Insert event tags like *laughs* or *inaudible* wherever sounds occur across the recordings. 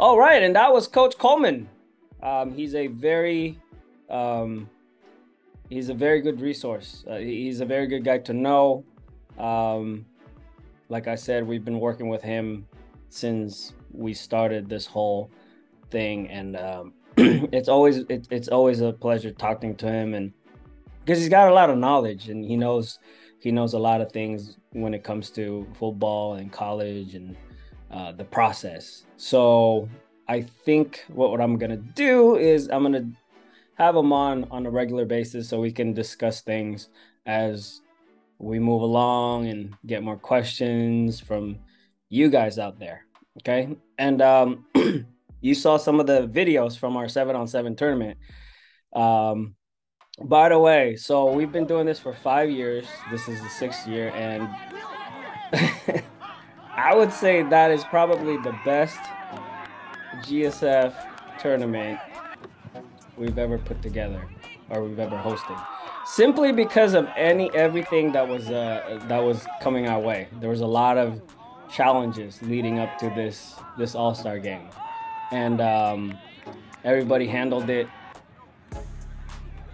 All right, and that was Coach Coleman. Um, he's a very, um, he's a very good resource. Uh, he's a very good guy to know. Um, like I said, we've been working with him since we started this whole thing, and um, *clears throat* it's always it, it's always a pleasure talking to him, and because he's got a lot of knowledge and he knows he knows a lot of things when it comes to football and college and uh, the process. So I think what, what I'm gonna do is I'm gonna have him on on a regular basis so we can discuss things as we move along and get more questions from you guys out there. Okay, and um, *clears throat* you saw some of the videos from our seven on seven tournament. Um, by the way, so we've been doing this for five years. This is the sixth year, and *laughs* *laughs* I would say that is probably the best GSF tournament we've ever put together or we've ever hosted. Simply because of any everything that was uh, that was coming our way. There was a lot of challenges leading up to this this All Star game, and um, everybody handled it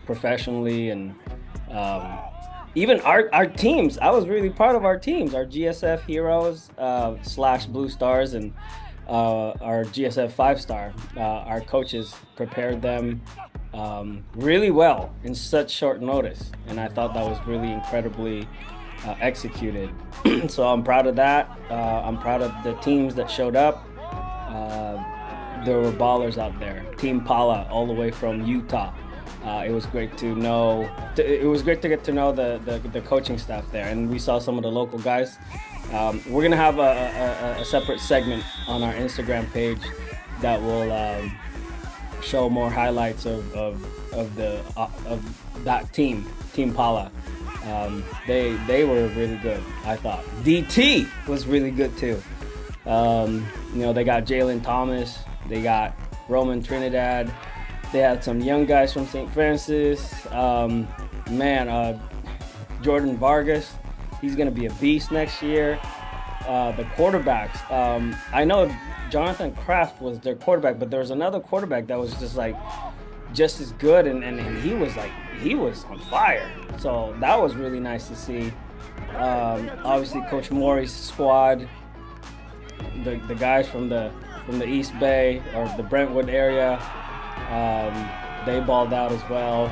professionally and um, even our, our teams. I was really part of our teams, our GSF heroes uh, slash Blue Stars and uh, our GSF five star. Uh, our coaches prepared them um, really well in such short notice, and I thought that was really incredibly uh, executed. *clears throat* so I'm proud of that. Uh, I'm proud of the teams that showed up. Uh, there were ballers out there. Team Pala, all the way from Utah. Uh, it was great to know. To, it was great to get to know the, the, the coaching staff there, and we saw some of the local guys. Um, we're gonna have a, a, a, separate segment on our Instagram page that will um, show more highlights of, of, of the uh, of that team, Team Pala. Um, they they were really good. I thought DT was really good too. Um, you know, they got Jalen Thomas, they got Roman Trinidad. They had some young guys from St. Francis. Um, man, uh, Jordan Vargas, he's going to be a beast next year. Uh, the quarterbacks, um, I know Jonathan Kraft was their quarterback, but there was another quarterback that was just like just as good, and, and, and he was like he was on fire. So that was really nice to see. Um, obviously, Coach Maury's squad, the the guys from the from the East Bay or the Brentwood area, um, they balled out as well.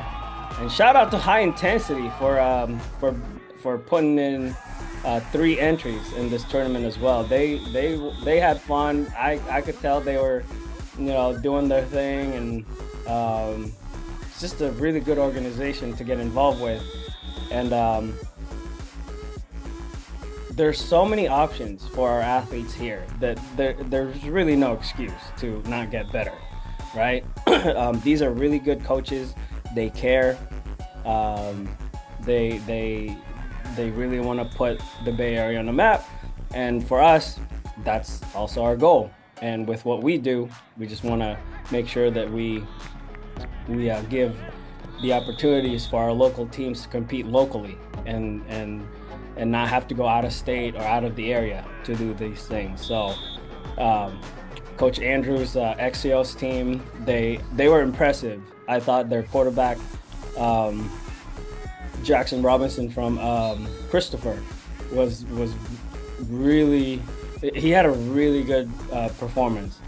And shout out to High Intensity for um, for for putting in uh, three entries in this tournament as well. They they they had fun. I I could tell they were, you know, doing their thing, and um, it's just a really good organization to get involved with. And um, there's so many options for our athletes here that there, there's really no excuse to not get better right? *clears throat* um, these are really good coaches. They care. Um, they they they really want to put the Bay Area on the map, and for us, that's also our goal. And with what we do, we just want to make sure that we we uh, give the opportunities for our local teams to compete locally and and and not have to go out of state or out of the area to do these things. So um, Coach Andrews' uh, team, they they were impressive. I thought their quarterback, um, Jackson Robinson from um, Christopher, was was really he had a really good uh, performance,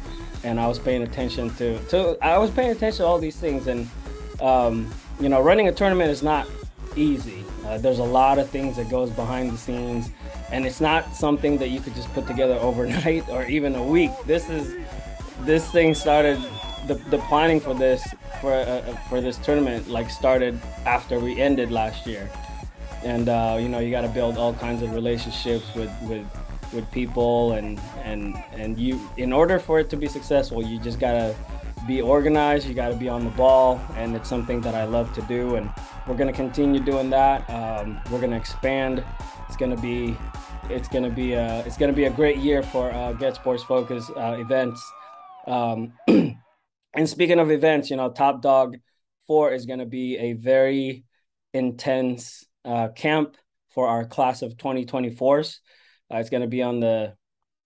and I was paying attention to to I was paying attention to all these things, and um, you know, running a tournament is not easy. Uh, there's a lot of things that goes behind the scenes and it's not something that you could just put together *laughs* overnight or even a week. This is this thing started the, the planning for this for uh, for this tournament like started after we ended last year, and uh, you know you got to build all kinds of relationships with with with people and and and you in order for it to be successful you just gotta be organized you got to be on the ball and it's something that i love to do and we're going to continue doing that um, we're going to expand it's going to be it's going to be a it's going to be a great year for uh, get sports focus uh, events um, *clears throat* and speaking of events, you know, Top Dawg 4 is going to be a very intense uh, camp for our class of 2024s. Uh, it's going to be on the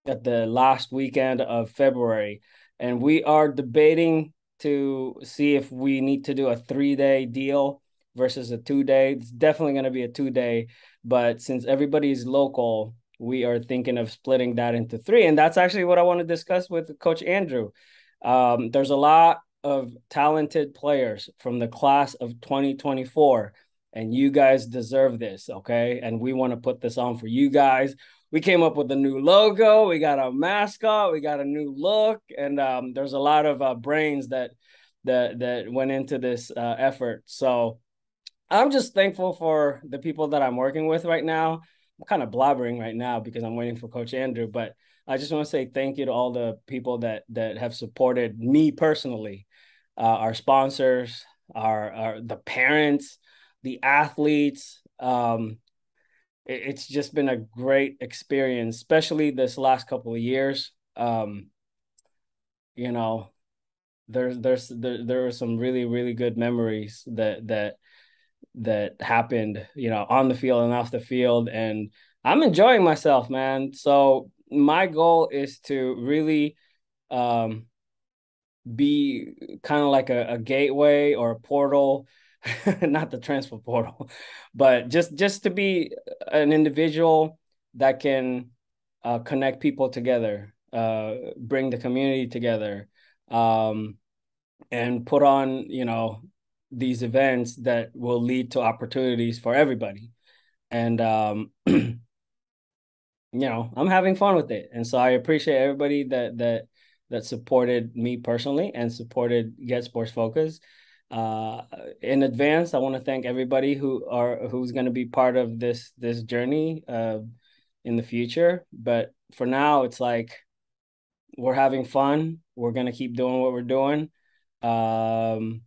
at the last weekend of February. And we are debating to see if we need to do a three day deal versus a two day. It's definitely going to be a two day, but since everybody's local, we are thinking of splitting that into three. And that's actually what I want to discuss with Coach Andrew. Um, there's a lot of talented players from the class of 2024, and you guys deserve this. Okay. And we want to put this on for you guys. We came up with a new logo, we got a mascot, we got a new look, and um, there's a lot of uh, brains that that that went into this uh, effort. So I'm just thankful for the people that I'm working with right now. I'm kind of blabbering right now because I'm waiting for Coach Andrew, but I just want to say thank you to all the people that that have supported me personally, uh, our sponsors, our, our the parents, the athletes. Um, it's just been a great experience, especially this last couple of years. Um, you know, there's there's there there are some really really good memories that that that happened, you know, on the field and off the field, and I'm enjoying myself, man. So my goal is to really um, be kind of like a, a, gateway or a portal *laughs* not the transfer portal *laughs* but just just to be an individual that can uh, connect people together uh, bring the community together um, and put on you know these events that will lead to opportunities for everybody and um, *clears throat* you know, I'm having fun with it. And so I appreciate everybody that that that supported me personally and supported Get Sports Focus. Uh, in advance, I want to thank everybody who are who's going to be part of this this journey uh, in the future. But for now, it's like we're having fun. We're going to keep doing what we're doing. Um,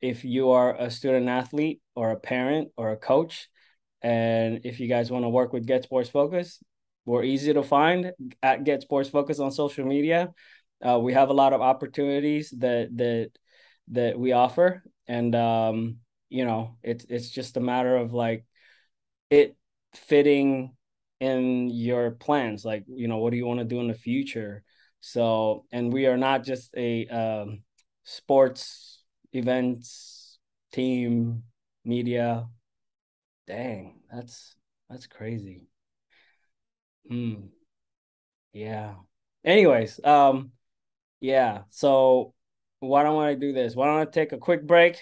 if you are a student athlete or a parent or a coach, and if you guys want to work with Get Sports Focus, we're easy to find at Get Sports Focus on social media. Uh, we have a lot of opportunities that that that we offer, and um, you know, it's it's just a matter of like it fitting in your plans. Like, you know, what do you want to do in the future? So, and we are not just a um, sports events team media. Dang, that's that's crazy. Hmm. Yeah. Anyways, um, yeah. So why don't I do this? Why don't I take a quick break?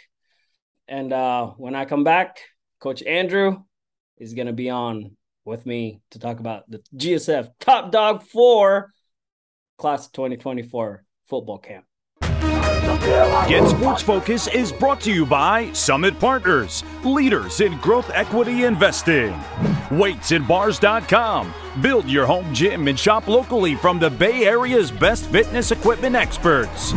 And uh when I come back, Coach Andrew is gonna be on with me to talk about the GSF Top Dawg Four Class 2024 football camp. Get Sports Focus is brought to you by Summit Partners, leaders in growth equity investing. Weightsandbars.com. Build your home gym and shop locally from the Bay Area's best fitness equipment experts.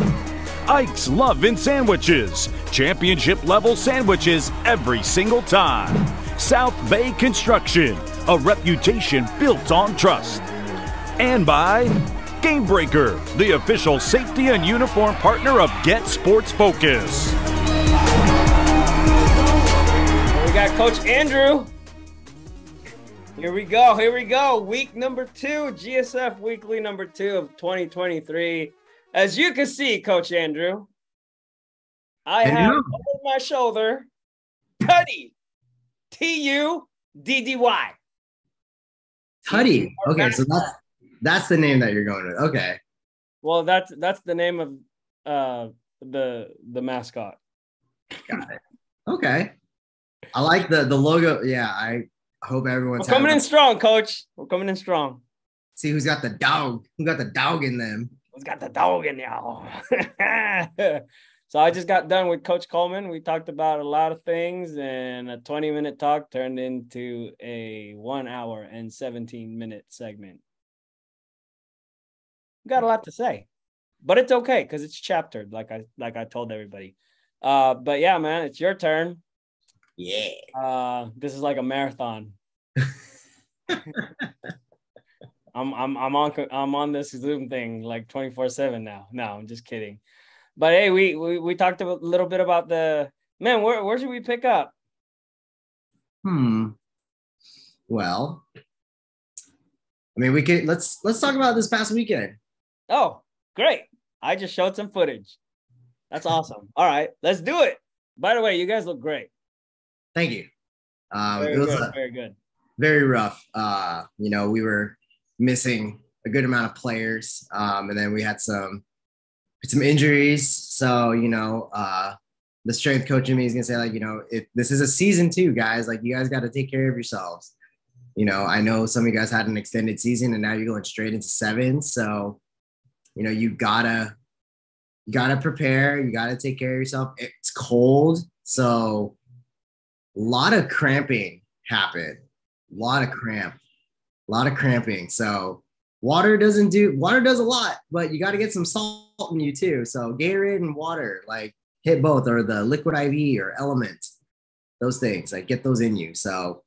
Ike's Love in Sandwiches. Championship level sandwiches every single time. South Bay Construction. A reputation built on trust. And by Game Breaker, the official safety and uniform partner of Get Sports Focus. We got Coach Andrew. Here we go. Here we go. Week number two, GSF weekly number two of 2023. As you can see, Coach Andrew, I have over my shoulder Tuddy, T U D D Y. Tuddy. Okay, so that's that's the name that you're going with. Okay. Well, that's that's the name of uh the the mascot. Got it. Okay. I like the the logo. Yeah, I hope everyone's We're coming in strong, coach. We're coming in strong. See who's got the dog. Who got the dog in them? Who's got the dog in y'all? *laughs* so I just got done with Coach Coleman. We talked about a lot of things, and a 20 minute talk turned into a one hour and 17 minute segment got a lot to say, but it's okay because it's chaptered, like I like I told everybody. Uh, but yeah, man, it's your turn. Yeah. Uh, this is like a marathon. *laughs* I'm I'm I'm on I'm on this Zoom thing like 24 seven now. No, I'm just kidding. But hey, we we we talked a little bit about the man. Where where should we pick up? Hmm. Well, I mean, we could let's let's talk about this past weekend. Oh, great. I just showed some footage. That's awesome. All right, let's do it. By the way, you guys look great. Thank you. Um, Very it was good. a- very good. very rough. Uh, you know, we were missing a good amount of players, um, and then we had some some injuries. So you know, uh, the strength coach in me is gonna say like, you know, if this is a season two, guys, like you guys got to take care of yourselves. You know, I know some of you guys had an extended season, and now you're going straight into seven. So, you know, you gotta you gotta prepare. You gotta take care of yourself. It's cold, so a lot of cramping happened a lot of cramp, a lot of cramping. So water doesn't do water does a lot, but you got to get some salt in you too. So Gatorade and water, like hit both, or the liquid IV or Element, those things, like get those in you. So,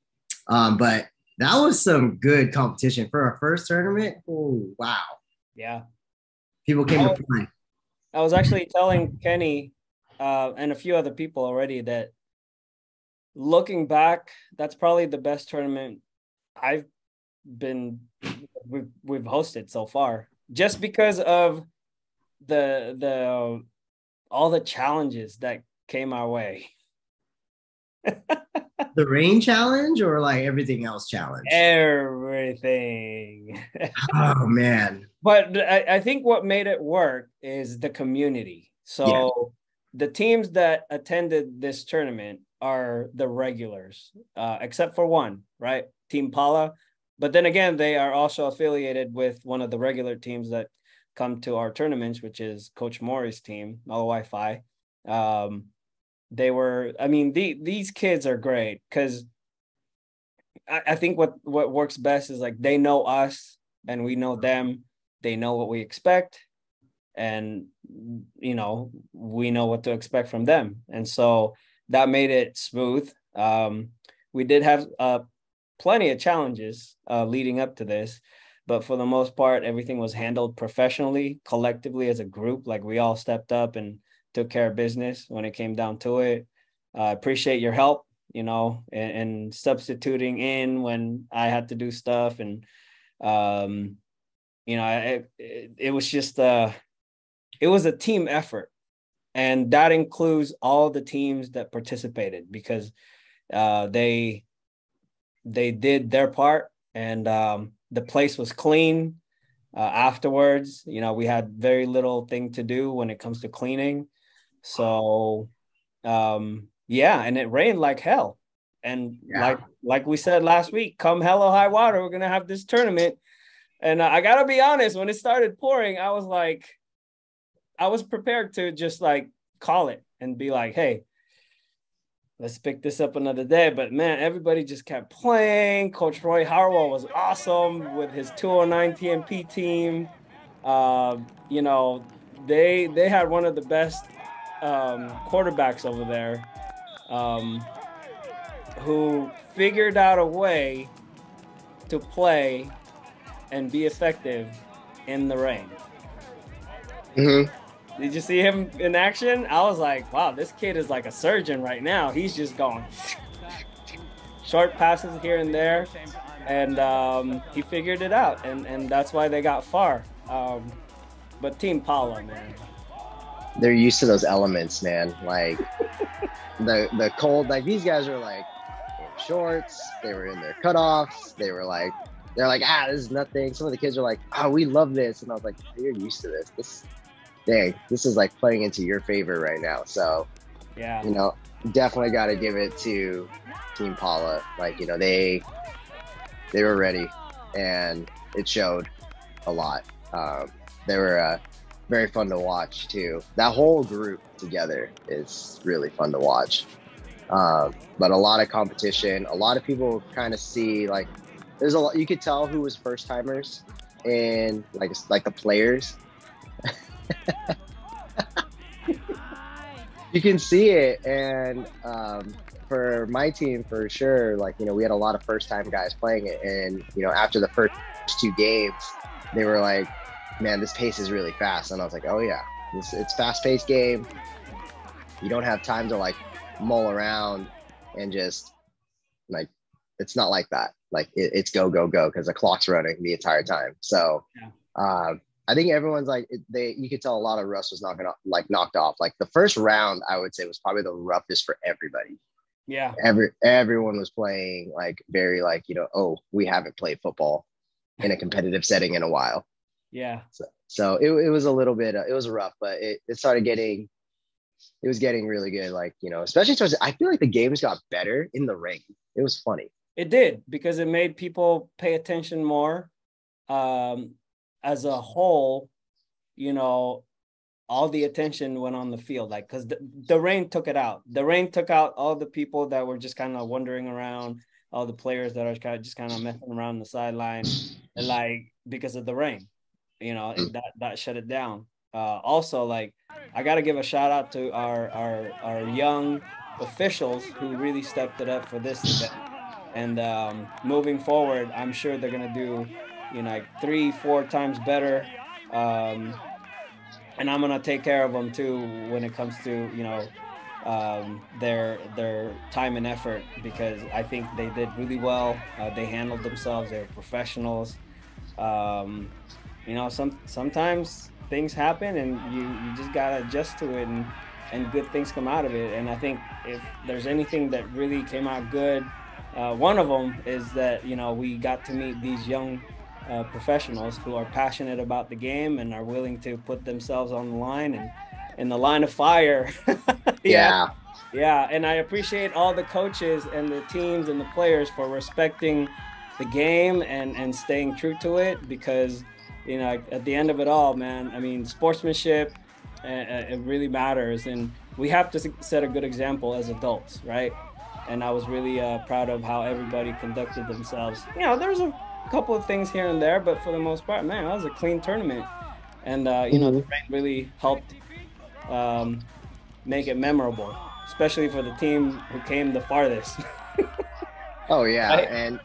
um, but that was some good competition for our first tournament. Oh wow, Yeah. people came Oh. to play. I was actually telling Kenny uh, and a few other people already that looking back, that's probably the best tournament I've been we've, we've hosted so far. Just because of the the all the challenges that came our way. *laughs* The rain challenge or like everything else challenge. Everything. oh man, *laughs* but I, I think what made it work is the community. So the teams that attended this tournament are the regulars, uh, except for one, right? Team Pala. But then again, they are also affiliated with one of the regular teams that come to our tournaments, which is Coach Maury's team, LOI Phi. Um, they were, I mean, the, these kids are great because I, I think what what works best is like they know us and we know them. They know what we expect, and you know we know what to expect from them. And so that made it smooth. Um, we did have uh, plenty of challenges uh, leading up to this, but for the most part, everything was handled professionally, collectively as a group. Like we all stepped up and took care of business when it came down to it. I appreciate your help, you know, and, and substituting in when I had to do stuff, and um, you know, it, it, it was just uh, it was a team effort, and that includes all the teams that participated because uh, they they did their part, and um, the place was clean. Uh, afterwards, you know, we had very little thing to do when it comes to cleaning. So, um, yeah, and it rained like hell. And Yeah. like like we said last week, come hell or high water, we're gonna have this tournament. And I gotta be honest, when it started pouring, I was like, I was prepared to just like call it and be like, hey, let's pick this up another day. But man, everybody just kept playing. Coach Roy Harwell was awesome with his 209 TMP team. Uh, you know, they they had one of the best um, quarterbacks over there um, who figured out a way to play and be effective in the rain. Mm-hmm. Did you see him in action? I was like, wow, this kid is like a surgeon right now. He's just going short passes here and there, and um, he figured it out, and and that's why they got far. Um, but Team Pala, man, They're used to those elements, man. Like *laughs* the the cold. Like these guys are like shorts. They were in their cutoffs. They were like they're like ah this is nothing. Some of the kids are like oh we love this, and I was like you're used to this. This dang this is like playing into your favor right now. So yeah, you know, definitely got to give it to Team Pala. Like, you know, they they were ready, and it showed a lot. Um, they were uh, very fun to watch too. That whole group together is really fun to watch. Um, but a lot of competition. A lot of people kind of see like there's a lot. You could tell who was first timers and like like the players. *laughs* you can see it and um, for my team for sure like you know we had a lot of first time guys playing it and you know after the first two games they were like man this pace is really fast and i was like oh yeah. It's fast paced game. You don't have time to like mull around and just like it's not like that. Like it, it's go go go because the clock's running the entire time. So Yeah. um, I think everyone's like they. You could tell a lot of rust was not gonna like knocked off. Like the first round, I would say was probably the roughest for everybody. Yeah. Every everyone was playing like very like you know oh we haven't played football in a competitive setting in a while. Yeah. So, so it, it was a little bit uh, it was rough, but it, it started getting it was getting really good. Like you know especially towards I feel like the games got better in the ring. It was funny. It did because it made people pay attention more. Um, as a whole, you know, all the attention went on the field, like because the, the rain took it out. The rain took out all the people that were just kind of wandering around, all the players that are kind of just kind of messing around the sideline, and like because of the rain, you know, that that shut it down. Uh, also, like I got to give a shout out to our our our young officials who really stepped it up for this event. And um, moving forward, I'm sure they're gonna do, you know, like three, four times better. Um, and I'm gonna take care of them too when it comes to you know um, their their time and effort because I think they did really well. Uh, they handled themselves. They were professionals. Um, you know, some sometimes things happen and you you just gotta adjust to it and and good things come out of it. And I think if there's anything that really came out good, uh, one of them is that you know we got to meet these young uh, professionals who are passionate about the game and are willing to put themselves on the line and in the line of fire. *laughs* Yeah. yeah, and I appreciate all the coaches and the teams and the players for respecting the game and and staying true to it because you know at the end of it all, man. I mean, sportsmanship uh, uh, it really matters, and we have to set a good example as adults, right? And I was really uh, proud of how everybody conducted themselves. You know, there's a couple of things here and there, but for the most part, man, that was a clean tournament, and uh, you know, the rain really helped um, make it memorable, especially for the team who came the farthest. *laughs* Oh yeah, Right? and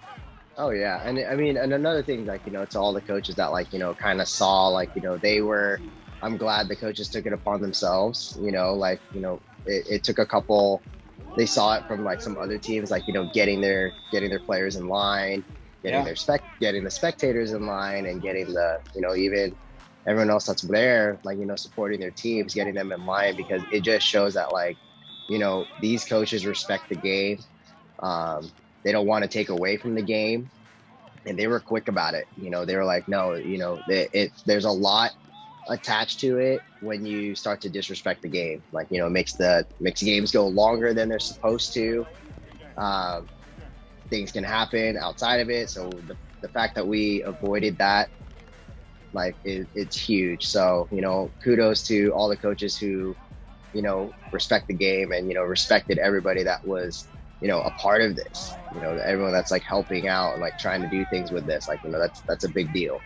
oh yeah, and I mean, and another thing, like you know, to all the coaches that like you know kind of saw like you know they were. I'm glad the coaches took it upon themselves. You know, like you know, it, it took a couple. They saw it from like some other teams, like you know, getting their getting their players in line, getting Yeah. their spec, getting the spectators in line, and getting the you know even everyone else that's there, like you know, supporting their teams, getting them in line because it just shows that like you know these coaches respect the game. Um, they don't want to take away from the game and they were quick about it you know they were like no you know it, it there's a lot attached to it when you start to disrespect the game like you know it makes the makes games go longer than they're supposed to um, things can happen outside of it. So the, the fact that we avoided that like it, it's huge. So you know kudos to all the coaches who you know respect the game and you know respected everybody that was you know a part of this. You know everyone that's like helping out and like trying to do things with this like you know that's that's a big deal.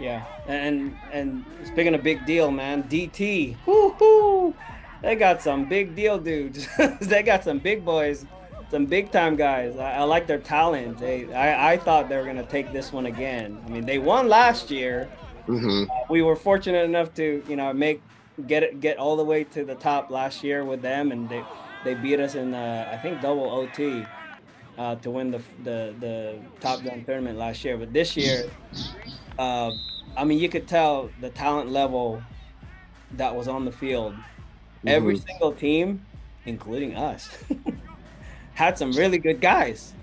Yeah, and and speaking of big deal, man, DT, whoo they got some big deal dudes. *laughs* they got some big boys, some big time guys. I, I like their talent. They, I, I thought they were gonna take this one again. I mean, they won last year. hmm We were fortunate enough to, you know, make get it get all the way to the top last year with them, and they they beat us in uh, I think double OT. Uh, to win the, the the top gun tournament last year, but this year, uh, I mean, you could tell the talent level that was on the field. Every single team, including us, *laughs* had some really good guys.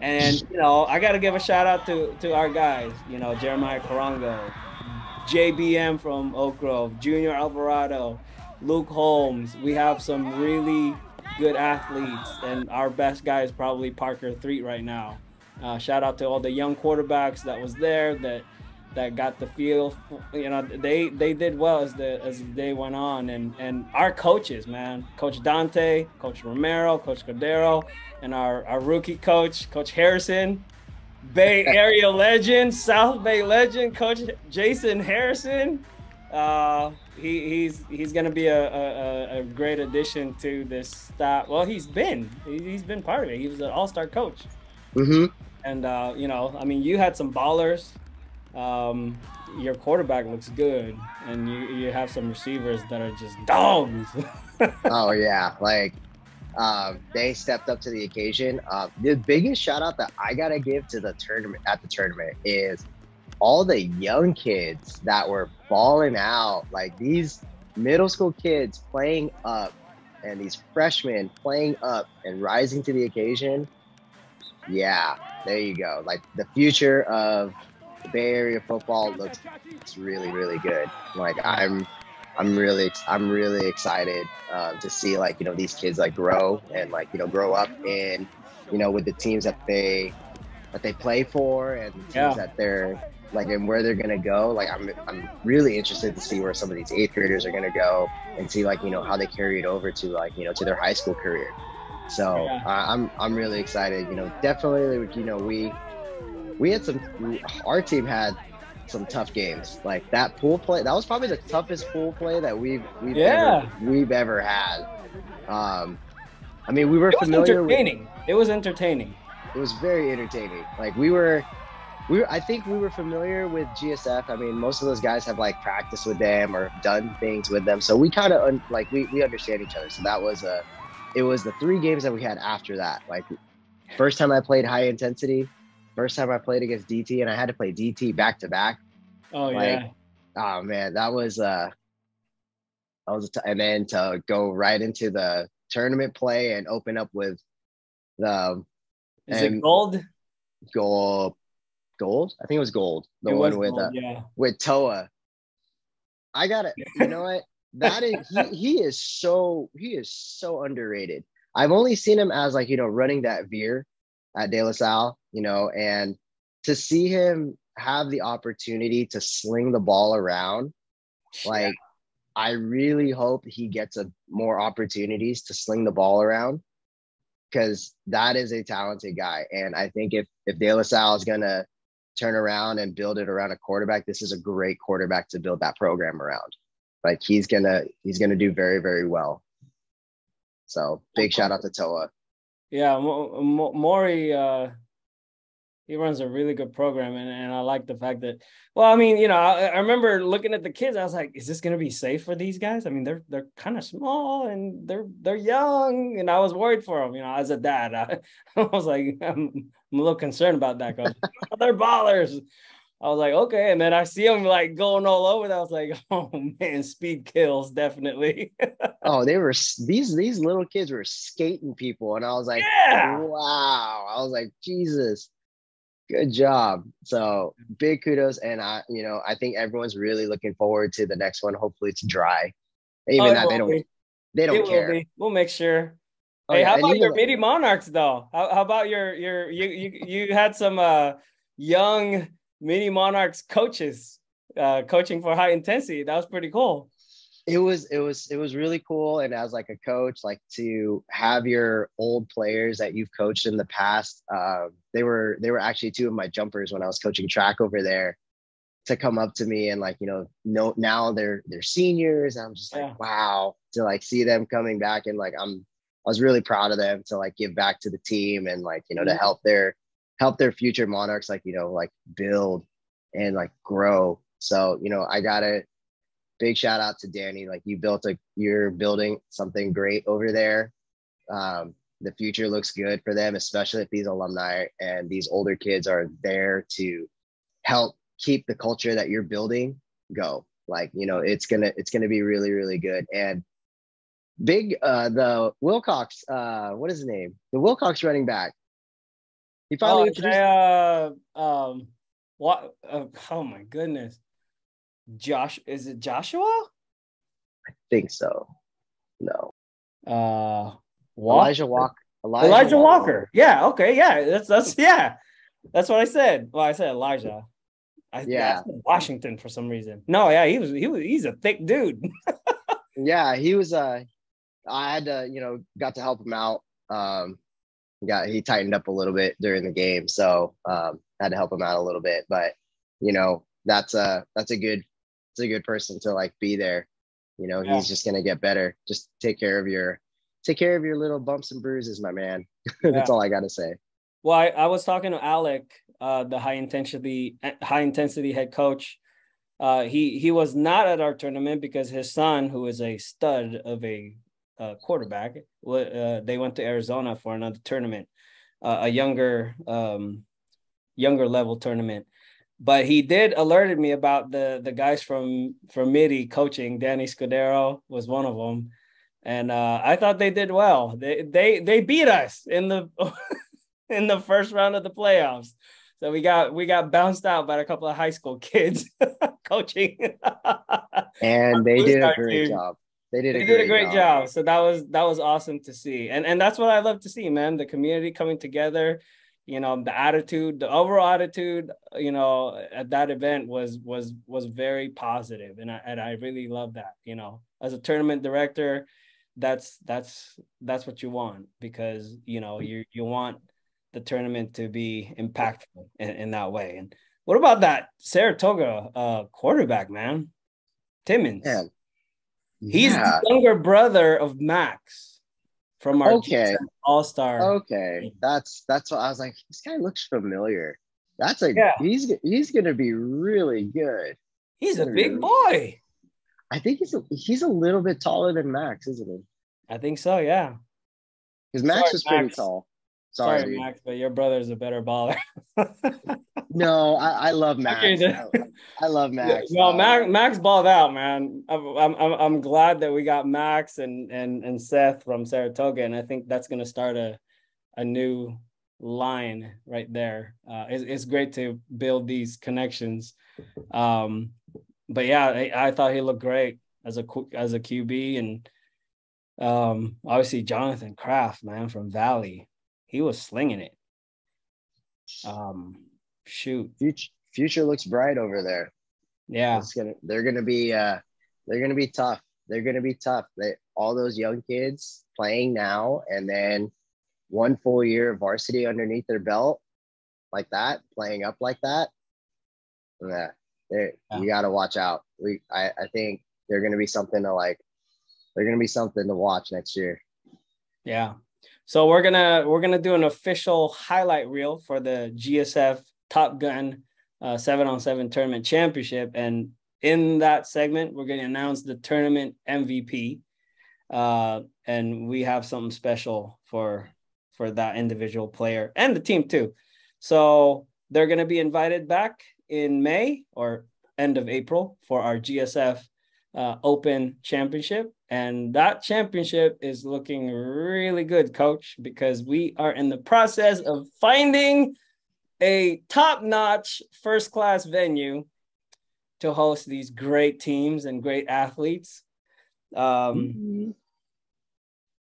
And you know, I got to give a shout out to to our guys. You know, Jeremiah Carongo, JBM from Oak Grove, Junior Alvarado, Luke Holmes. We have some really good athletes, and our best guy is probably Parker Threet right now. Uh, shout out to all the young quarterbacks that was there that that got the feel. You know, they they did well as the as the day went on, and and our coaches, man, Coach Dante, Coach Romero, Coach Cordero, and our our rookie coach, Coach Harrison. Bay *laughs* Area legend, South Bay legend, Coach Jason Harrison. Uh, he, he's he's gonna be a, a, a great addition to this staff. Well, he's been he, he's been part of it. He was an all star coach, Mm-hmm. and uh, you know, I mean, you had some ballers. Um, your quarterback looks good, and you you have some receivers that are just dogs. *laughs* oh yeah like um, they stepped up to the occasion uh, the biggest shout out that i gotta give to the tournament at the tournament is all the young kids that were balling out, like these middle school kids playing up and these freshmen playing up and rising to the occasion. Yeah, there you go. Like the future of Bay Area football looks it's really really good. Like I'm I'm really I'm really excited um, to see like you know these kids like grow and like you know grow up in you know with the teams that they that they play for and the teams Yeah. that they're like and where they're gonna go. Like I'm I'm really interested to see where some of these eighth graders are gonna go and see like you know how they carry it over to like you know to their high school career. So Yeah. uh, I'm I'm really excited. You know, definitely you know we we had some our team had some tough games. Like that pool play, that was probably the toughest pool play that we've we've Yeah. ever, we've ever had. Um, I mean, we were It was familiar with. It was entertaining. it was very entertaining. Like we were, we were, I think we were familiar with GSF. I mean, most of those guys have like practiced with them or done things with them, so we kind of un- like we we understand each other. So that was a, it was the three games that we had after that. Like first time I played high intensity, first time I played against DT, and I had to play DT back to back. Oh Like, yeah. Oh man, that was uh, that was a t- and then to go right into the tournament play and open up with the Is it gold? gold gold i think it was gold the It one with gold, uh, yeah. with toa i got it you know what that is he, he is so he is so underrated i've only seen him as like you know running that veer at de la salle you know and to see him have the opportunity to sling the ball around like i really hope he gets a more opportunities to sling the ball around because that is a talented guy. And I think if if De La Salle is gonna turn around and build it around a quarterback, this is a great quarterback to build that program around. Like he's gonna he's gonna do very very well. So big shout out to Toa. Yeah, Maury, uh, he runs a really good program, and, and I like the fact that. Well, I mean, you know, I, I remember looking at the kids. I was like, "Is this going to be safe for these guys?" I mean, they're they're kind of small and they're they're young, and I was worried for them. You know, as a dad, I, *laughs* I was like, I'm, I'm a little concerned about that. 'cause *laughs* they're ballers. I was like, okay, and then I see them like going all over. That I was like, *laughs* oh man, speed kills definitely. Oh, they were these these little kids were skating people, and I was like, yeah. wow. I was like, Jesus, good job. So big kudos. And I, you know, I think everyone's really looking forward to the next one. Hopefully it's dry. Even Oh, that they don't be. they don't will care. We'll make sure. Oh, hey, yeah, how and about your Mitty monarchs though? How, how about your your you you you had some uh young Mitty monarchs coaches uh coaching for high intensity. That was pretty cool. It was it was it was really cool and as like a coach like to have your old players that you've coached in the past uh, they were they were actually two of my jumpers when i was coaching track over there to come up to me and like you know no now they're they're seniors and i'm just like Yeah. wow to like see them coming back and like i'm i was really proud of them to like give back to the team and like you know to Mhm. help their help their future monarchs like you know like build and like grow so you know i gotta big shout out to Danny. Like you built a, you're building something great over there. Um, the future looks good for them, especially if these alumni and these older kids are there to help keep the culture that you're building go. Like you know, it's gonna it's gonna be really really good. And big uh the Wilcox uh what is his name? The Wilcox running back. He Oh, finally is introduced. uh, um, what? Uh, oh my goodness, Josh, is it Joshua? I think so. No, Uh, Walker? Elijah Walker. Elijah, Walker. Yeah. Okay. Yeah. That's that's yeah. That's what I said. Well, I said Elijah. I, Yeah. I Washington for some reason. No. Yeah. He was. He was. He's a thick dude. *laughs* yeah he was uh i had to you know got to help him out um got he tightened up a little bit during the game so um had to help him out a little bit but you know that's a that's a good a good person to like be there. You know Yeah. he's just gonna get better. Just take care of your take care of your little bumps and bruises my man. *laughs* That's all i gotta say. Well, I, I was talking to Alec, uh, the high intensity high intensity head coach. Uh, he he was not at our tournament because his son, who is a stud of a uh, quarterback, uh, they went to Arizona for another tournament, uh, a younger um, younger level tournament, but he did alerted me about the the guys from from Mitty coaching. Danny Scudero was one of them, and uh, I thought they did well. They they they beat us in the *laughs* in the first round of the playoffs. So we got we got bounced out by a couple of high school kids *laughs* coaching. and *laughs* they did a great team. job. They did a, they great, did a great job. job. So that was that was awesome to see. And and that's what I love to see, man. The community coming together you know the attitude the overall attitude you know at that event was was was very positive and I, and I really love that you know. As a tournament director that's that's that's what you want because you know you you want the tournament to be impactful in, in that way. And what about that Saratoga uh quarterback man? Timmons yeah. he's the younger brother of Max from our okay All Star. Okay, that's that's what I was like. This guy looks familiar. That's a yeah. he's he's gonna be really good. He's a big really, boy. I think he's a, he's a little bit taller than Max, isn't he? I think so. Yeah. Because Max Sorry, is pretty tall. Sorry, Sorry Max, but your brother's a better baller. *laughs* no, I, I love Max. I, I, love Max. No, Max, Max balled out, man. I'm, I'm, I'm glad that we got Max and and and Seth from Saratoga, and I think that's gonna start a a new line right there. Uh, it's, it's great to build these connections. Um, but yeah, I, I thought he looked great as a as a QB, and um, obviously Jonathan Kraft, man, from Valley he was slinging it. Um, shoot, future future looks bright over there. Yeah, it's gonna they're gonna be uh they're gonna be tough. They're gonna be tough. They all those young kids playing now, and then one full year of varsity underneath their belt, like that, playing up like that. Yeah, yeah. you got to watch out. We, I, I think they're going to be something to like. They're going to be something to watch next year. Yeah, so we're gonna we're gonna do an official highlight reel for the GSF Top Gun uh, seven on seven tournament championship, and in that segment, we're gonna announce the tournament MVP, uh, and we have something special for for that individual player and the team too. So they're gonna be invited back in May or end of April for our GSF uh, Open Championship. And that championship is looking really good, coach, because we are in the process of finding a top notch first class venue to host these great teams and great athletes. Um, mm-hmm.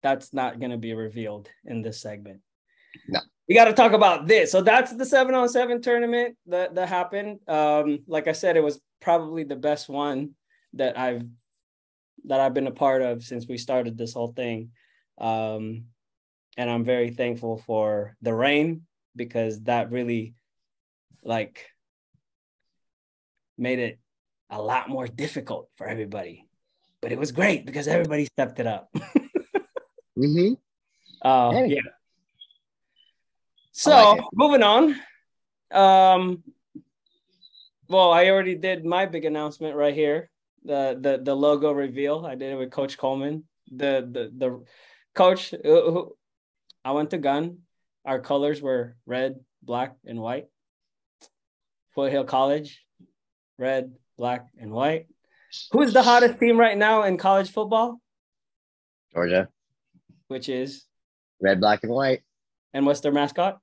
That's not going to be revealed in this segment. No. We got to talk about this. So that's the seven on seven tournament that, that happened. Um, like I said, it was probably the best one that I've that I've been a part of since we started this whole thing. Um, and I'm very thankful for the rain because that really like made it a lot more difficult for everybody. But it was great because everybody stepped it up. *laughs* mm-hmm. Uh, hey. yeah. So like moving on. Um, well, I already did my big announcement right here the the the logo reveal. I did it with Coach Coleman. The the the coach who I went to gun. Our colors were red, black, and white. Foothill College, red, black, and white. Who's the hottest team right now in college football? Georgia. Which is red, black, and white. And what's their mascot?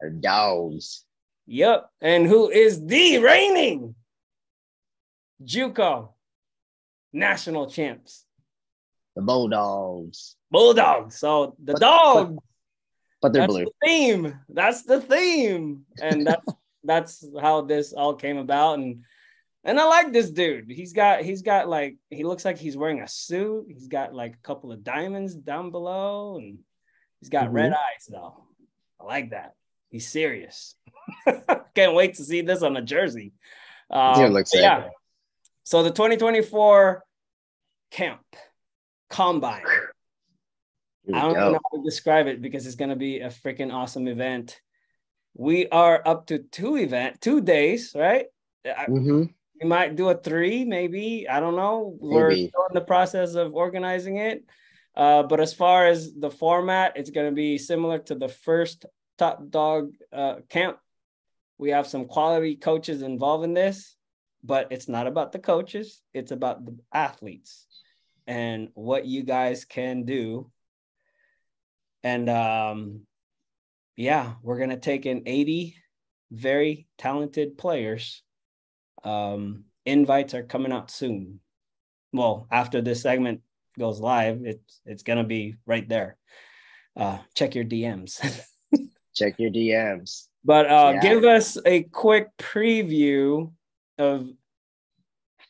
They're dogs. Yep. And who is the reigning JUCO national champs. The Bulldogs. Bulldogs. So the but, dog. But, but they're that's blue. The theme. That's the theme. And that's *laughs* that's how this all came about. And and I like this dude. He's got he's got like he looks like he's wearing a suit. He's got like a couple of diamonds down below, and he's got mm-hmm. red eyes though. I like that. He's serious. *laughs* Can't wait to see this on a jersey. Um, looks yeah. So the 2024 camp combine. I don't know how to describe it because it's going to be a freaking awesome event. We are up to two event, two days, right? Mm-hmm. We might do a three, maybe. I don't know. Maybe. We're still in the process of organizing it. Uh, but as far as the format, it's going to be similar to the first Top Dawg uh, camp We have some quality coaches involved in this, but it's not about the coaches, it's about the athletes and what you guys can do. And um yeah, we're going to take in 80 very talented players. Um invites are coming out soon. Well, after this segment goes live, it's it's going to be right there. Uh check your DMs. *laughs* Check your DMs. But uh, Yeah. give us a quick preview of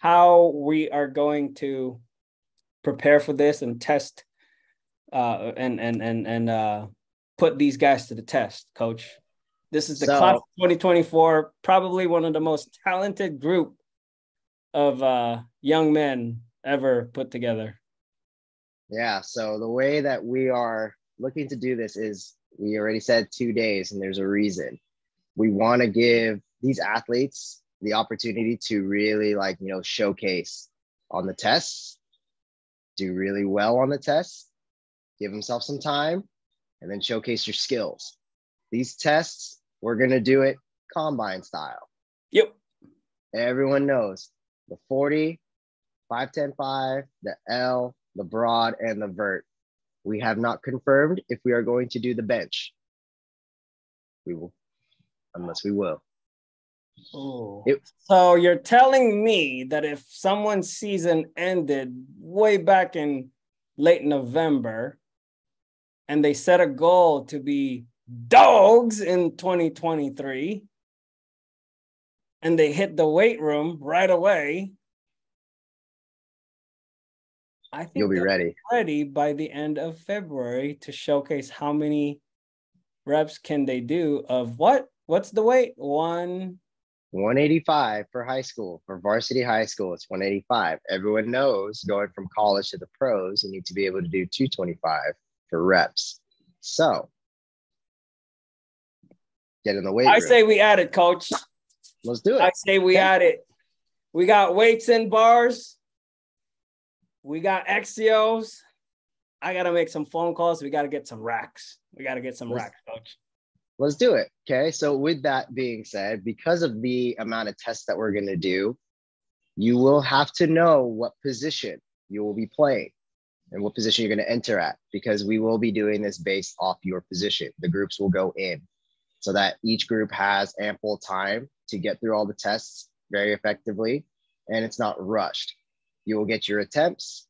how we are going to prepare for this and test uh, and and and and uh, put these guys to the test, Coach. This is the So- class of 2024, probably one of the most talented group of uh, young men ever put together. Yeah. So the way that we are looking to do this is we already said two days, and there's a reason. We want to give these athletes the opportunity to really like, you know, showcase on the tests, do really well on the tests, give himself some time, and then showcase your skills. These tests, we're going to do it combine style. Yep. Everyone knows the 40, 510 5, the L, the broad, and the vert. We have not confirmed if we are going to do the bench. We will, unless we will. Oh. It- So you're telling me that if someone's season ended way back in late November and they set a goal to be dogs in 2023 and they hit the weight room right away, I think You'll be ready. ready by the end of February to showcase how many reps can they do of what? What's the weight? One 185 for high school. For varsity high school, it's 185. Everyone knows going from college to the pros, you need to be able to do 225 for reps. So get in the weight I room. say we add it, coach. Let's do it. I say we Okay. add it. We got weights and bars. We got XIOS. I gotta make some phone calls. We gotta get some racks. We gotta get some Let's- racks, coach. Let's do it. Okay. So, with that being said, because of the amount of tests that we're going to do, you will have to know what position you will be playing and what position you're going to enter at because we will be doing this based off your position. The groups will go in so that each group has ample time to get through all the tests very effectively and it's not rushed. You will get your attempts.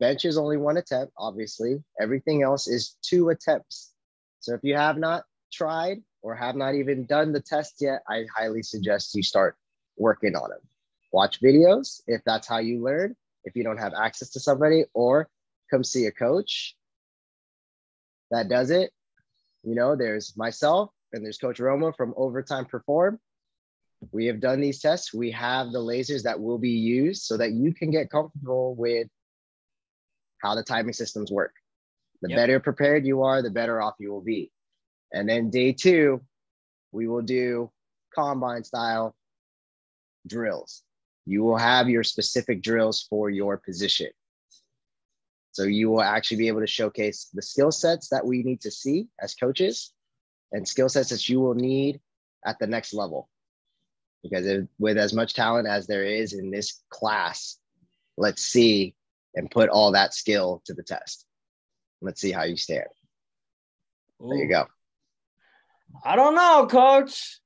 Bench is only one attempt, obviously. Everything else is two attempts. So if you have not tried or have not even done the test yet, I highly suggest you start working on them. Watch videos if that's how you learn. If you don't have access to somebody, or come see a coach that does it. You know, there's myself and there's Coach Roma from Overtime Perform. We have done these tests. We have the lasers that will be used so that you can get comfortable with how the timing systems work. The Yep. better prepared you are, the better off you will be. And then day two, we will do combine style drills. You will have your specific drills for your position. So you will actually be able to showcase the skill sets that we need to see as coaches and skill sets that you will need at the next level. Because if- with as much talent as there is in this class, let's see and put all that skill to the test. Let's see how you stand. There you go. I don't know, coach.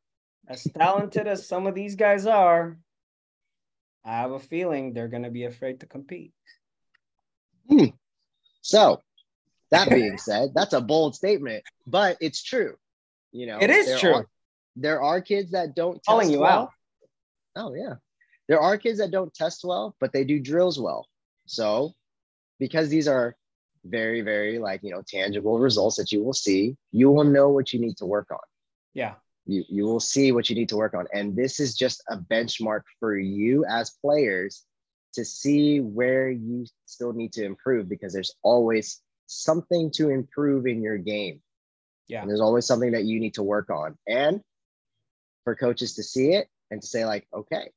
As talented as some of these guys are, I have a feeling they're gonna be afraid to compete. Hmm. So, that being said, that's a bold statement, but it's true. You know, It is true. Are, there are kids that don't Calling you well. out. Oh yeah, there are kids that don't test well, but they do drills well. So, because these are very, very like you know tangible results that you will see, you will know what you need to work on. Yeah. You you will see what you need to work on, and this is just a benchmark for you as players to see where you still need to improve because there's always something to improve in your game. Yeah. And there's always something that you need to work on. And for coaches to see it and to say, like, okay,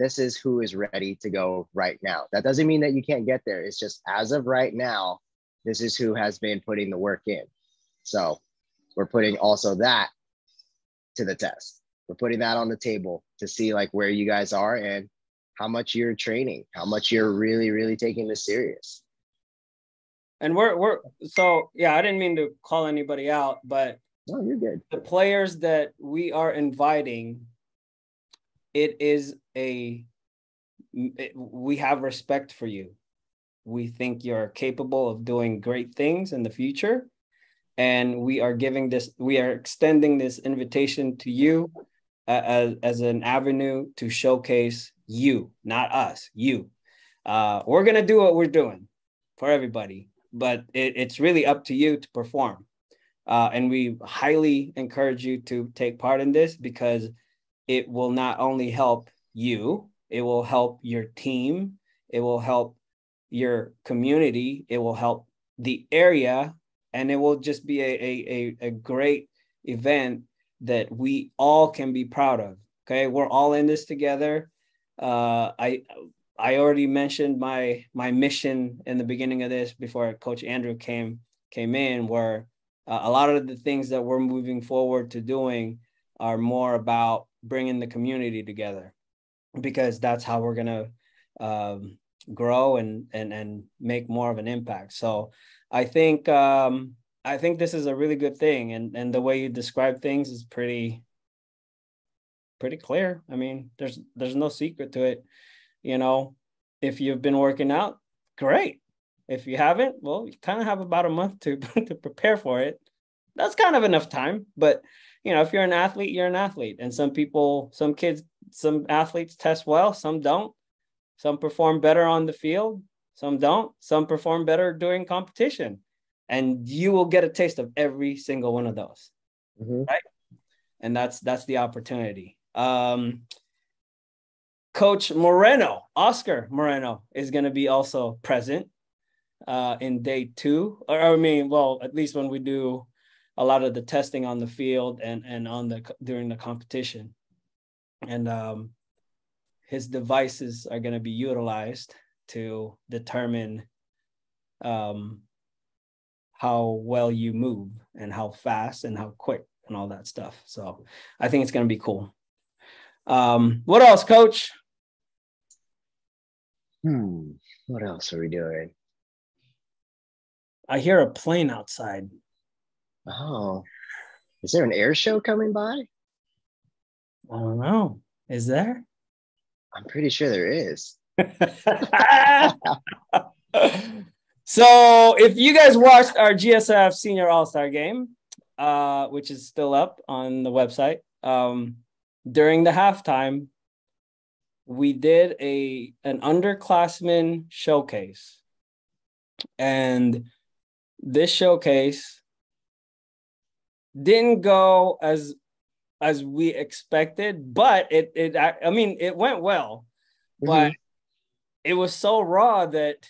this is who is ready to go right now. That doesn't mean that you can't get there. It's just as of right now, this is who has been putting the work in. So we're putting also that to the test. we're putting that on the table to see like where you guys are and how much you're training, how much you're really, really taking this serious. And we're we're so yeah, I didn't mean to call anybody out, but no, you're good. The players that we are inviting, it is a it, we have respect for you. We think you're capable of doing great things in the future. And we are giving this, we are extending this invitation to you as, as an avenue to showcase you, not us, you. Uh, we're going to do what we're doing for everybody, but it, it's really up to you to perform. Uh, and we highly encourage you to take part in this because it will not only help you, it will help your team, it will help your community, it will help the area, and it will just be a, a, a, a great event that we all can be proud of. Okay, we're all in this together. Uh, I I already mentioned my my mission in the beginning of this before Coach Andrew came came in, where uh, a lot of the things that we're moving forward to doing are more about bringing the community together, because that's how we're gonna um, grow and and and make more of an impact. So I think um, I think this is a really good thing, and and the way you describe things is pretty pretty clear. I mean, there's there's no secret to it. You know, if you've been working out, great. If you haven't, well, you kind of have about a month to *laughs* to prepare for it. That's kind of enough time, but you know, if you're an athlete, you're an athlete. And some people, some kids, some athletes test well, some don't. Some perform better on the field, some don't. Some perform better during competition. And you will get a taste of every single one of those. Mm-hmm. Right. And that's that's the opportunity. Um, Coach Moreno, Oscar Moreno, is going to be also present uh, in day two. Or, I mean, well, at least when we do a lot of the testing on the field and and on the during the competition. And um, his devices are going to be utilized to determine um, how well you move and how fast and how quick and all that stuff. So I think it's going to be cool. Um, what else, coach? Hmm. What else are we doing? I hear a plane outside. Oh, is there an air show coming by? I don't know. Is there? I'm pretty sure there is. *laughs* so if you guys watched our GSF Senior All Star game, uh, which is still up on the website, um, during the halftime, we did a an underclassmen showcase, and this showcase didn't go as as we expected, but it it I mean it went well, but mm-hmm. it was so raw that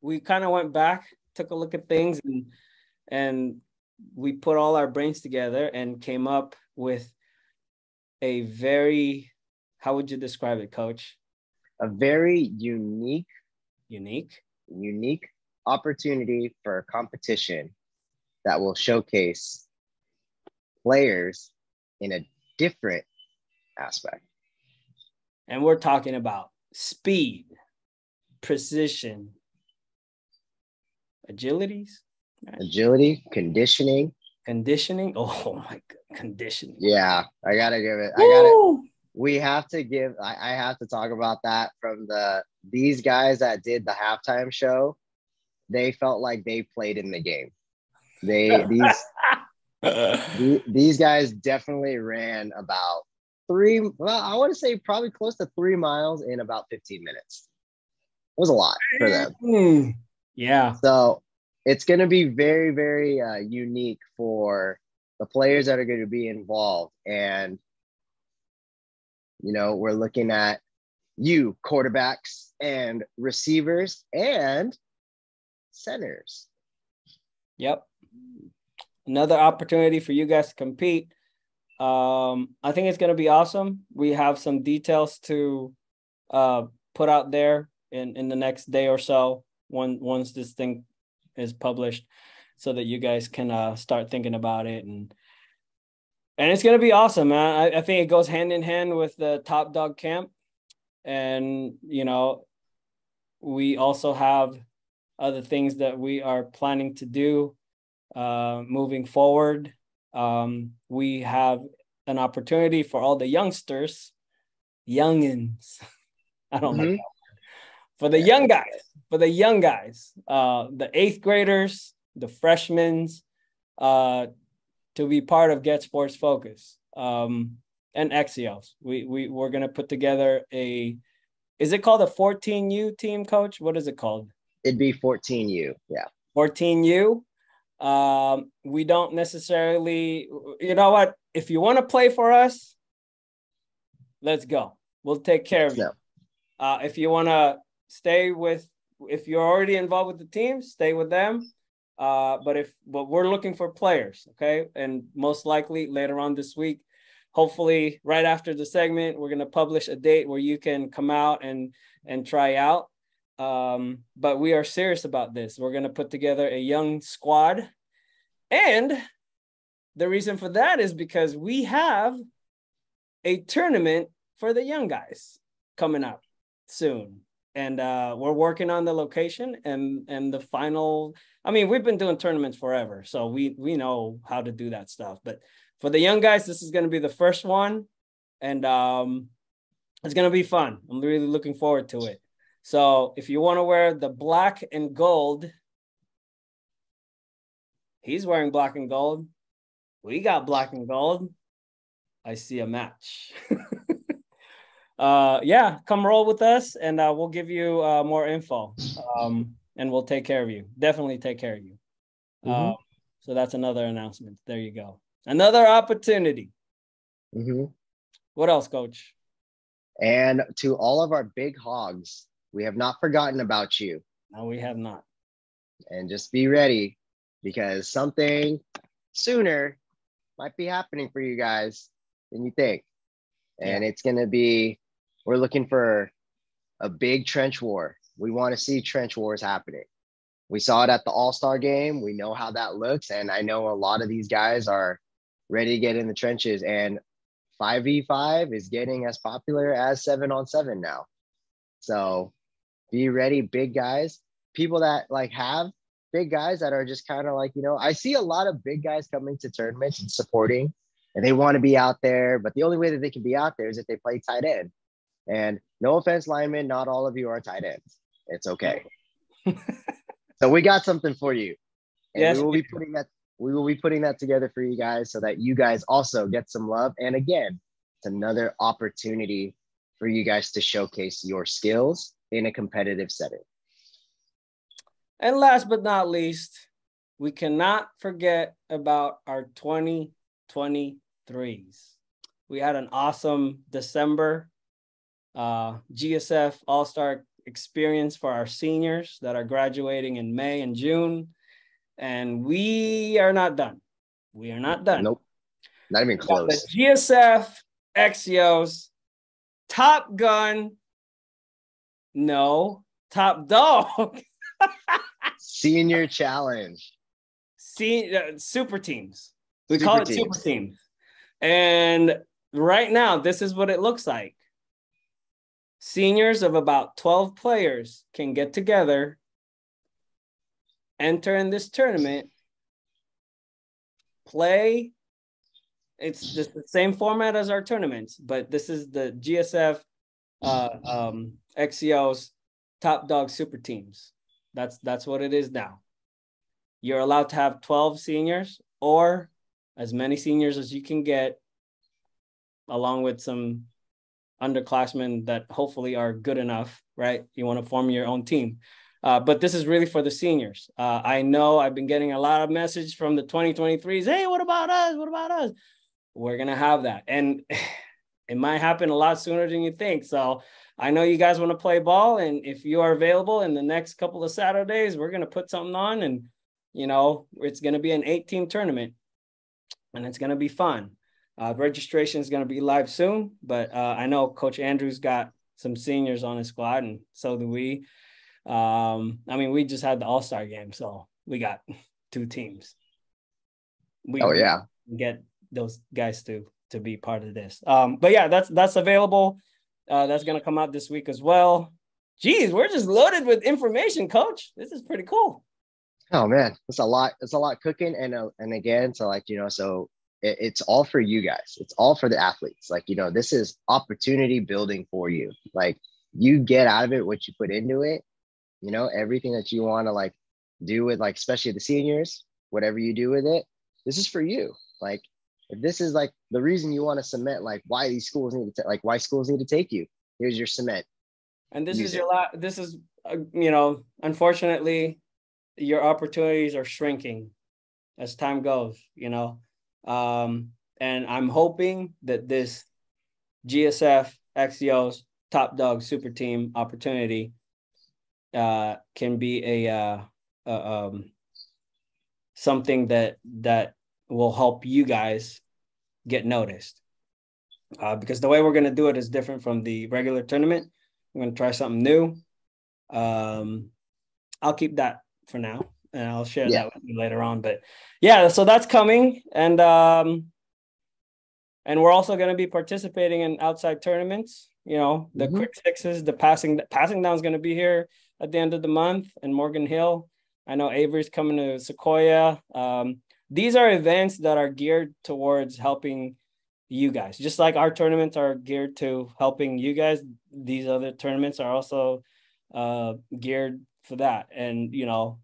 we kind of went back, took a look at things, and and we put all our brains together and came up with a very how would you describe it, coach? A very unique, unique, unique opportunity for a competition that will showcase players in a different aspect. And we're talking about speed, precision, agilities, agility, conditioning. Conditioning. *laughs* Oh my god, conditioning. Yeah, I gotta give it. I gotta. We have to give. I, I have to talk about that from the these guys that did the halftime show. They felt like they played in the game. They *laughs* these these guys definitely ran about three, well, I want to say probably close to three miles in about 15 minutes. It was a lot for them. Hmm. Yeah. So it's going to be very, very uh, unique for the players that are going to be involved. And, you know, we're looking at you, quarterbacks and receivers and centers. Yep another opportunity for you guys to compete. Um, I think it's going to be awesome. We have some details to uh, put out there in, in the next day or so when once this thing is published so that you guys can uh, start thinking about it and and it's gonna be awesome, man. I, I think it goes hand in hand with the Top Dawg Camp, and you know, we also have other things that we are planning to do uh, moving forward. Um, we have an opportunity for all the youngsters, youngins. *laughs* I don't mm-hmm. like for the young guys, for the young guys, uh, the eighth graders, the freshmen, uh, to be part of Get Sports Focus um, and XIOS. We we we're gonna put together a. Is it called a 14U team, coach? What is it called? It'd be 14U. Yeah. 14U. Um, we don't necessarily, you know what? If you want to play for us, let's go. We'll take care of you. Uh, if you want to stay with, if you're already involved with the team, stay with them. Uh, but if but we're looking for players, okay, and most likely later on this week, hopefully right after the segment, we're gonna publish a date where you can come out and and try out. Um, but we are serious about this. We're gonna put together a young squad, and the reason for that is because we have a tournament for the young guys coming up soon. And uh, we're working on the location and and the final i mean we've been doing tournaments forever so we we know how to do that stuff. But for the young guys this is going to be the first one. And um it's going to be fun. I'm really looking forward to it so if you want to wear the black and gold he's wearing black and gold we got black and gold i see a match *laughs* uh, yeah, come roll with us and uh, we'll give you uh, more info um, and we'll take care of you. Definitely take care of you. Mm-hmm. Uh, so that's another announcement. There you go. Another opportunity. Mm-hmm. What else, coach? And to all of our big hogs, we have not forgotten about you. No, we have not. And just be ready because something sooner might be happening for you guys than you think. And yeah. it's going to be we're looking for a big trench war. We want to see trench wars happening. We saw it at the All Star game. We know how that looks. And I know a lot of these guys are ready to get in the trenches. And 5v5 is getting as popular as seven on seven now. So be ready, big guys. People that like have big guys that are just kind of like, you know, I see a lot of big guys coming to tournaments and supporting, and they want to be out there. But the only way that they can be out there is if they play tight end. And no offense, linemen, not all of you are tight ends. It's okay. *laughs* so we got something for you. And yes, we will be putting that we will be putting that together for you guys so that you guys also get some love. And again, it's another opportunity for you guys to showcase your skills in a competitive setting. And last but not least, we cannot forget about our 2023s. We had an awesome December uh, GSF All Star experience for our seniors that are graduating in May and June. And we are not done. We are not done. Nope. Not even close. The GSF XIOS Top Gun. No, Top Dawg. Senior Challenge. See, uh, super teams. We super call it teams. super teams. And right now, this is what it looks like seniors of about 12 players can get together, enter in this tournament, play. It's just the same format as our tournaments, but this is the GSF uh, um, XIOS top dawg super teams. That's that's what it is now. You're allowed to have 12 seniors or as many seniors as you can get, along with some underclassmen that hopefully are good enough, right? You want to form your own team. Uh, but this is really for the seniors. Uh, I know I've been getting a lot of messages from the 2023s. Hey, what about us? What about us? We're gonna have that, and it might happen a lot sooner than you think. So I know you guys want to play ball, and if you are available in the next couple of Saturdays, we're gonna put something on, and you know it's gonna be an eight-team tournament, and it's gonna be fun. Uh, registration is going to be live soon, but uh, I know Coach Andrews got some seniors on his squad, and so do we. Um, I mean, we just had the All Star game, so we got two teams. We, oh yeah, get those guys to to be part of this. Um, but yeah, that's that's available. Uh, that's gonna come out this week as well. Geez, we're just loaded with information, Coach. This is pretty cool. Oh man, it's a lot. It's a lot cooking, and uh, and again, so like you know, so it, it's all for you guys. It's all for the athletes. Like you know, this is opportunity building for you. Like you get out of it what you put into it. You know, everything that you want to like do with like, especially the seniors, whatever you do with it, this is for you. Like if this is like the reason you want to cement like why these schools need to like why schools need to take you here's your cement. And this Use is your lot this is uh, you know unfortunately your opportunities are shrinking as time goes you know? Um and i'm hoping that this gsf XIOS top dawg super team opportunity uh can be a uh, uh um something that that will help you guys get noticed. Uh, because the way we're going to do it is different from the regular tournament. I'm going to try something new. Um, I'll keep that for now and I'll share yeah. that with you later on. But yeah, so that's coming. And, um, and we're also going to be participating in outside tournaments. You know, the mm-hmm. quick sixes, the passing, passing down is going to be here at the end of the month in Morgan Hill. I know Avery's coming to Sequoia. Um, these are events that are geared towards helping you guys. Just like our tournaments are geared to helping you guys these other tournaments are also uh, geared for that. And you know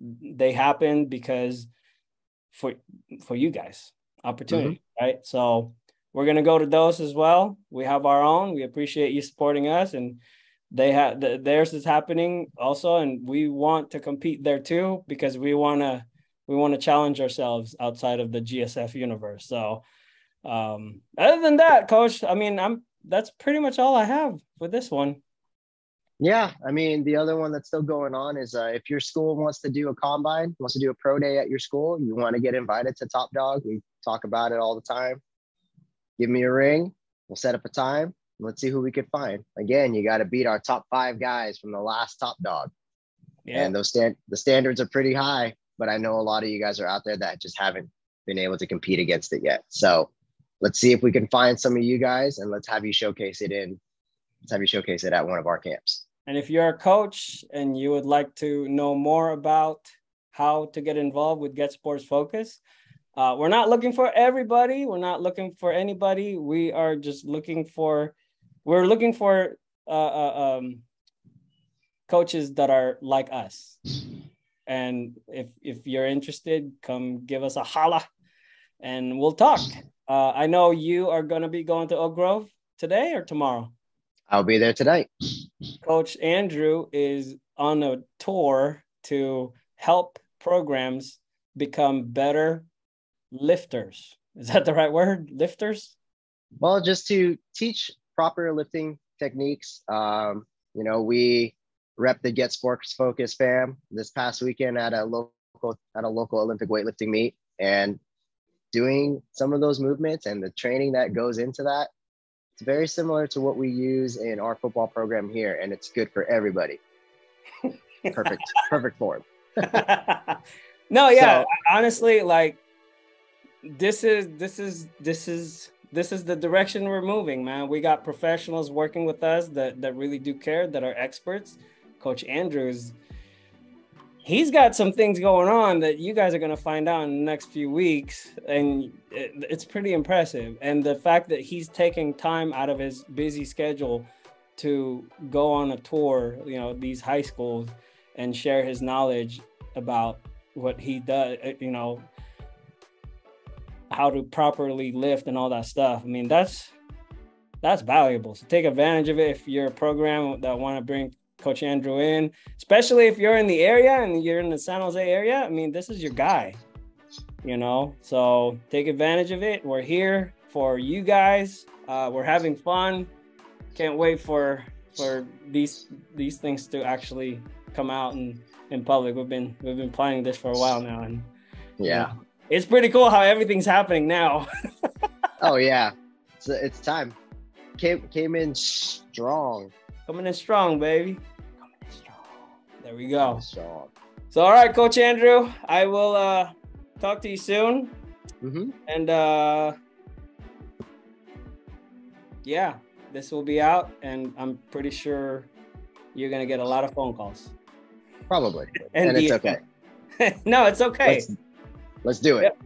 they happen because for for you guys opportunity mm-hmm. right? So we're going to go to those as well. We have our own. We appreciate you supporting us and they have the, theirs is happening also and we want to compete there too because we want to we want to challenge ourselves outside of the GSF universe. So, um, other than that, coach, I mean, I'm that's pretty much all I have for this one. Yeah, I mean, the other one that's still going on is uh, if your school wants to do a combine, wants to do a pro day at your school, you want to get invited to Top Dawg. We talk about it all the time. Give me a ring. We'll set up a time. Let's see who we can find. Again, you got to beat our top five guys from the last Top Dawg. Yeah. And those stand the standards are pretty high but I know a lot of you guys are out there that just haven't been able to compete against it yet. So let's see if we can find some of you guys and let's have you showcase it in let's have you showcase it at one of our camps. And if you're a coach and you would like to know more about how to get involved with Get Sports Focus, uh, we're not looking for everybody. We're not looking for anybody. We are just looking for, we're looking for uh, uh, um, coaches that are like us. And if if you're interested, come give us a holla, and we'll talk. Uh, I know you are going to be going to Oak Grove today or tomorrow. I'll be there tonight. Coach Andrew is on a tour to help programs become better lifters. Is that the right word? Lifters? Well, just to teach proper lifting techniques. Um, you know, we rep the Get Sports Focus fam this past weekend at a local at a local Olympic weightlifting meet and doing some of those movements and the training that goes into that. It's very similar to what we use in our football program here, and it's good for everybody. *laughs* perfect, perfect form. *laughs* no, yeah, so, honestly, like this is this is this is this is the direction we're moving, man. We got professionals working with us that that really do care, that are experts Coach Andrews, he's got some things going on that you guys are going to find out in the next few weeks. And it, it's pretty impressive. And the fact that he's taking time out of his busy schedule to go on a tour, you know, these high schools and share his knowledge about what he does, uh, you know, how to properly lift and all that stuff. I mean, that's that's valuable. So take advantage of it if you're a program that want to bring Coach Andrew in, especially if you're in the area and you're in the San Jose area. I mean, this is your guy, you know. So take advantage of it. We're here for you guys. Uh, we're having fun. Can't wait for for these these things to actually come out in in public. We've been we've been planning this for a while now, and yeah, it's pretty cool how everything's happening now. *laughs* oh yeah, it's it's time. Came came in strong. Coming in strong, baby. Coming in strong. There we go. So, all right, Coach Andrew, I will uh, talk to you soon. Mhm. And uh yeah, this will be out and I'm pretty sure you're gonna get a lot of phone calls. Probably. *laughs* And it's okay. *laughs* no, it's okay. Let's, let's do it. Yep.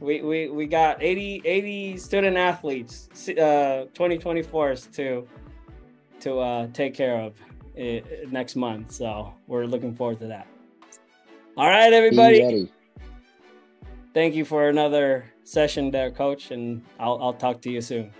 We, we we got 80 80 student athletes uh 2024s to to uh take care of next month. So we're looking forward to that. All right, everybody. Thank you for another session there, coach, and I'll I'll talk to you soon.